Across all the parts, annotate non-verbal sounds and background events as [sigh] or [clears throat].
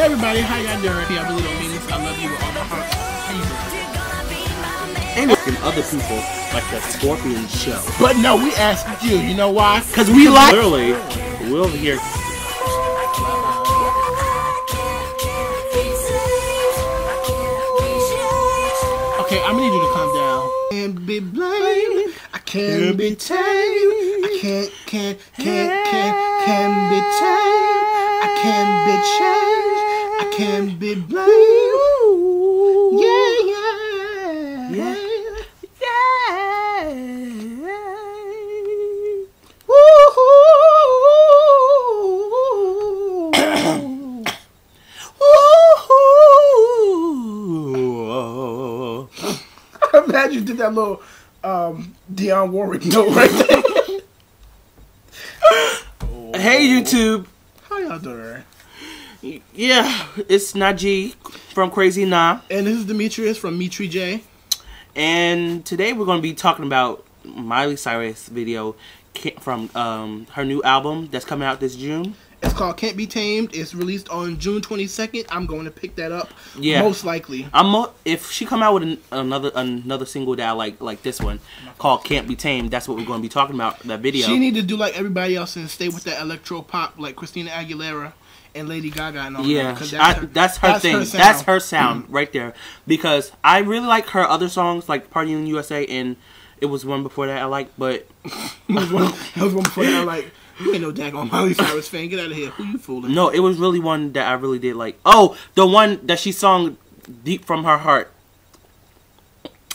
Hey everybody, how y'all doing? I really don't mean this. I love you with all my heart. How you doing? And other people, like that Skorpion show. But no, we asked you. You know why? Because we Cause like. literally, we'll hear. Okay, I'm gonna need you to calm down. Can't be blamed. I can't be tamed. I can't, can't, can't, can't, can't be tamed. I can't be changed. I can't be blamed. Yeah, yeah, Woo-hoo. Ooh. I'm glad you did that little um, Dionne Warwick note right there. [laughs] Hey YouTube. How y'all doing? Yeah, it's Najee from Crazy Nah, And this is Demetrius from Mitri J. and today we're going to be talking about Miley Cyrus video from um, her new album that's coming out this June. It's called Can't Be Tamed. It's released on June 22nd. I'm going to pick that up. Yeah. Most likely. I'm mo- if she come out with an, another another single that I like like this one called Can't Be Tamed. That's what we're going to be talking about that video. She need to do like everybody else and stay with that electro pop like Christina Aguilera and Lady Gaga and all Yeah, that. 'cause I, that's her thing. sound. that's her sound mm-hmm. right there. Because I really like her other songs, like "Party in the USA" and it was one before that I like, but [laughs] It was one, it was one before that. I'm like, you ain't no daggone Miley Cyrus fan. Get out of here. Who you fooling? no, it was really one that I really did like. Oh, the one that she sung deep from her heart.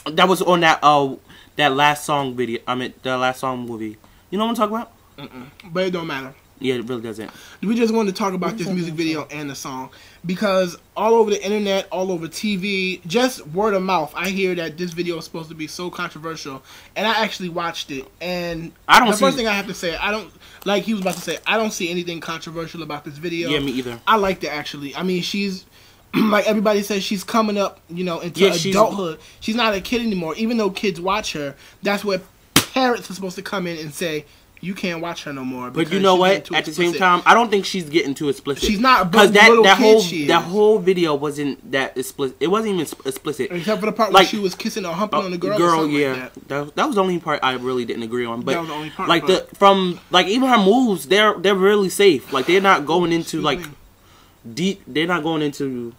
That was on that uh that last song video. I mean, the last song movie. You know what I'm talking about? But it don't matter. Yeah, it really doesn't. We just wanted to talk about this music video and the song because all over the internet, all over TV, just word of mouth, I hear that this video is supposed to be so controversial, and I actually watched it. And I don't The see- first thing I have to say, I don't like he was about to say, I don't see anything controversial about this video. Yeah, me either. I liked it actually. I mean, she's [clears throat] like everybody says, she's coming up, you know, into Yeah, she's- adulthood. She's not a kid anymore. Even though kids watch her, that's where parents are supposed to come in and say. You can't watch her no more. But you know what? At the same time, I don't think she's getting too explicit. She's not, because that that whole that whole video wasn't that explicit. It wasn't even explicit. Except for the part Like- where she was kissing or humping on the girl. girl, yeah, Like that. that. that was the only part I really didn't agree on. But That was the only part, like the from like even her moves, they're they're really safe. Like they're not going into like me. deep. They're not going into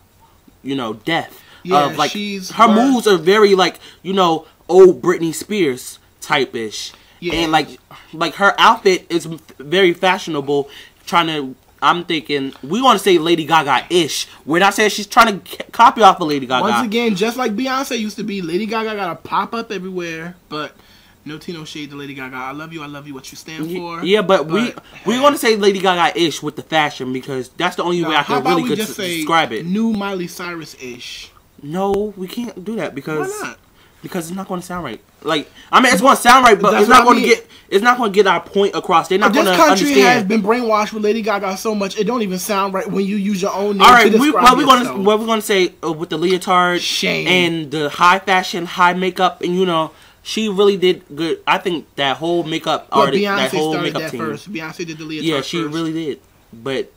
you know death. Yeah, of, like her learned- moves are very like you know old Britney Spears type ish. Yeah. And like like her outfit is very fashionable. Trying to. I'm thinking we want to say Lady Gaga ish. We're not saying she's trying to c- copy off of Lady Gaga. Once again, just like Beyonce used to be, Lady Gaga got to pop up everywhere. But no tea, no shade to Lady Gaga. I love you. I love you. What you stand for. Yeah, but, we But, we hey. want to say Lady Gaga ish with the fashion because that's the only way I can really we good just s- say describe it. new Miley Cyrus ish? No, we can't do that because Why not? Because it's not going to sound right. Like I mean, it's going to sound right, but That's it's not going to get it's not going to get our point across. They're not This going to understand. This country has been brainwashed with Lady Gaga so much it don't even sound right when you use your own name All right, we, describe what we going to what we going to say uh, with the leotard Shame. and the high fashion, high makeup, and you know. She really did good. I think that whole makeup But artist, Beyonce that whole makeup that team. first. Beyonce did the leotard Yeah, she first. really did. But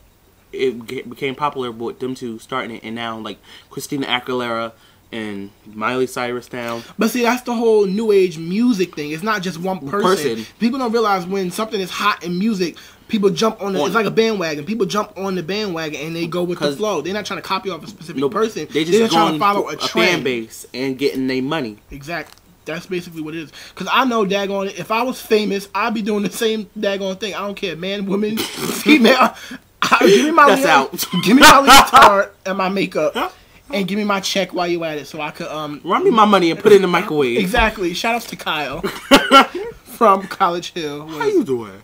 it became popular with them two starting it, and now like Christina Aguilera and Miley Cyrus now. But see, that's the whole new age music thing. It's not just one person. Person. People don't realize when something is hot in music, people jump on it. On- It's like a bandwagon. People jump on the bandwagon and they go with the flow. They're not trying to copy off a specific No, person. They They're just trying to follow a a trend. fan base and getting their money. Exactly. That's basically what it is. Because I know, daggone it, if I was famous, I'd be doing the same daggone thing. I don't care, man, woman, [laughs] female. [laughs] give me my That's out. give me my leotard [laughs] and my makeup, and give me my check while you at it, so I could um Run me my money and put it in the microwave. Exactly. Shout outs to Kyle [laughs] from College Hill. How you doing?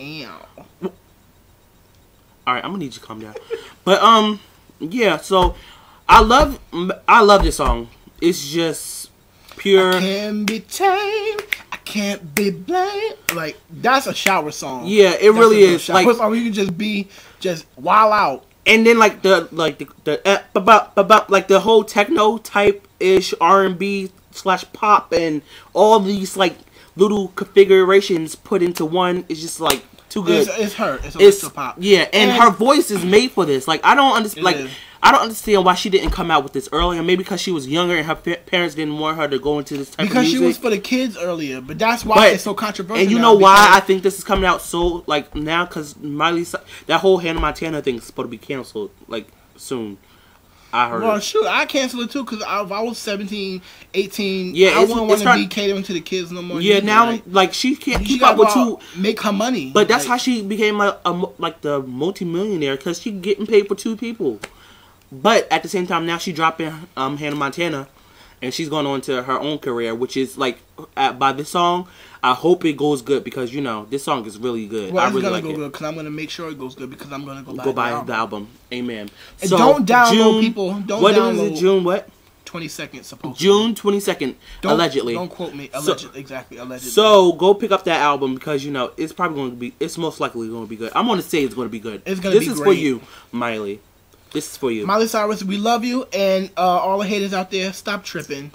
Ew. All right, I'm gonna need you to calm down. But um, yeah. So I love I love this song. It's just pure. I Can be tamed. I can't be blamed. Like that's a shower song. Yeah, it That's really a is. shower Like, song. You can just be just wild out. And then like the like the the uh, ba- ba- like the whole techno type ish R and B slash pop and all these like little configurations put into one is just like too good. It's, it's her. It's It's Alyssa Pop. yeah, and, her voice is made for this. Like I don't understand. Like is. I don't understand why she didn't come out with this earlier. Maybe because she was younger and her pa- parents didn't want her to go into this type because of music. Because she was for the kids earlier, but that's why But- it's so controversial. and you know why I think this is coming out so like now because Miley that whole Hannah Montana thing is supposed to be canceled like soon. I heard. Well, shoot, I canceled it too because if I was 17, 18, Yeah, I wouldn't want to be catering to the kids no more. Yeah, now like, like she can't keep up with two. make her money. But that's Like, how she became a, a like the multimillionaire because she getting paid for two people. But at the same time, now she dropping um, Hannah Montana, and she's going on to her own career, which is like uh, by this song. I hope it goes good because you know this song is really good. Well, I really gonna like go it. good because I'm gonna make sure it goes good because I'm gonna go buy, Go the buy album. the album. Amen. And don't download, people. Don't what is download. it? June what? 20 seconds supposed. June twenty second. Allegedly. Don't quote me. So- Allegedly, exactly. Allegedly. So go pick up that album because you know it's probably going to be. It's most likely going to be good. I'm going to say it's going to be good. It's gonna This be is for you, Miley. This is for you. Miley Cyrus, we love you, and uh, all the haters out there, stop tripping.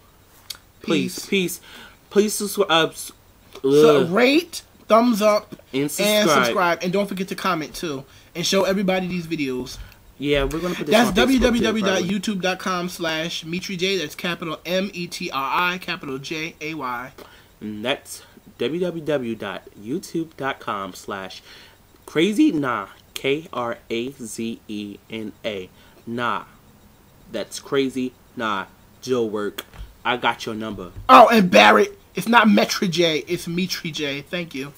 please, peace, please subscribe. So rate, thumbs up, and subscribe. and subscribe, and don't forget to comment too, and show everybody these videos. Yeah, we're gonna put this. That's on Facebook too, probably. www.youtube.com slash Mitri J. That's capital M E T R I, capital J A Y. And that's www.youtube.com slash crazy nah K R A Z E N A nah. That's crazy nah Joe work. I got your number. Oh, and Barrett, it's not Metri J, it's Mitri J. Thank you.